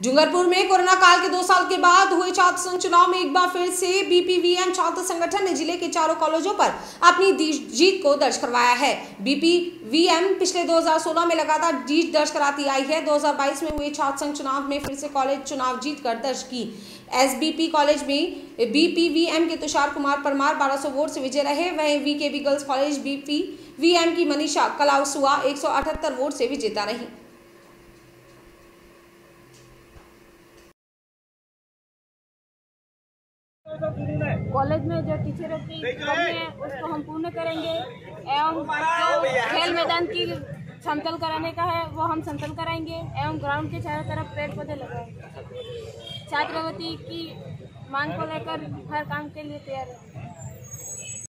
डूंगरपुर में कोरोना काल के दो साल के बाद हुए छात्र संघ चुनाव में एक बार फिर से बीपीवीएम छात्र संगठन ने ज़िले के चारों कॉलेजों पर अपनी जीत को दर्ज करवाया है। बीपीवीएम पिछले 2016 में लगातार जीत दर्ज कराती आई है। 2022 में हुए छात्र संघ चुनाव में फिर से कॉलेज चुनाव जीत कर दर्ज की। एसबीपी कॉलेज में बीपीवीएम के तुषार कुमार परमार 1200 वोट से विजय रहे। वहीं वीकेबी गर्ल्स कॉलेज बीपीवीएम की मनीषा कलाउसुआ एक वोट से विजेता रही। कॉलेज में जो टीचर की कमी है, उसको हम पूर्ण करेंगे एवं खेल मैदान की समतल कराने का है, वो हम समतल कराएँगे एवं ग्राउंड के चारों तरफ़ पेड़ पौधे लगाएँगे। छात्रवृत्ति की मांग को लेकर हर काम के लिए तैयार है।